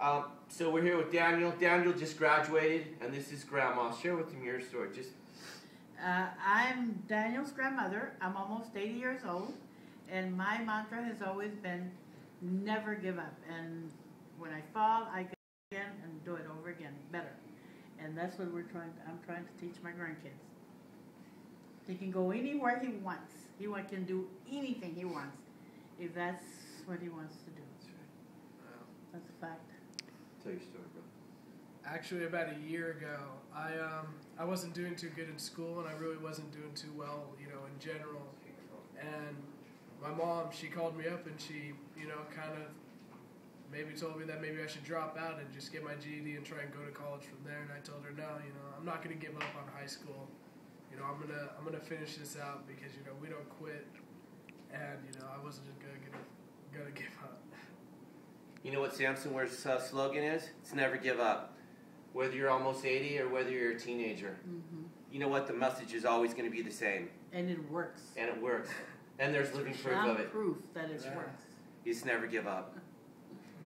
Um, so we're here with Daniel. Daniel just graduated, and this is Grandma. Share with him your story. Just Uh, I'm Daniel's grandmother. I'm almost 80 years old, and my mantra has always been never give up. And when I fall, I get again and do it over again, better. And that's what we're trying. I'm trying to teach my grandkids. He can go anywhere he wants. He can do anything he wants, if that's what he wants to do. That's right. That's a fact. Your story. Actually, about a year ago, I um I wasn't doing too good in school, and I really wasn't doing too well, you know, in general. And my mom, she called me up, and she, you know, kind of maybe told me that maybe I should drop out and just get my GED and try and go to college from there. And I told her, no, you know, I'm not gonna give up on high school. You know, I'm gonna I'm gonna finish this out because you know we don't quit. And you know, I wasn't just gonna gonna gonna give up. You know what Samson Ware's uh, slogan is? It's never give up. Whether you're almost 80 or whether you're a teenager. hmm You know what? The message is always going to be the same, And it works. and it works. And there's living proof of it. proof that it Yeah. works. Just never give up.